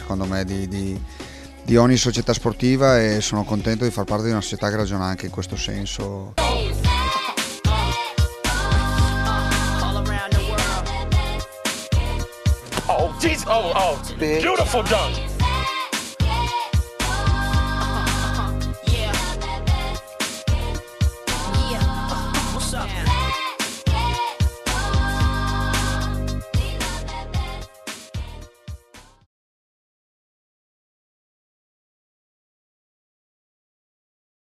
secondo me di, di, di ogni società sportiva e sono contento di far parte di una società che ragiona anche in questo senso. Oh, geez. Oh, oh. Beautiful dunk.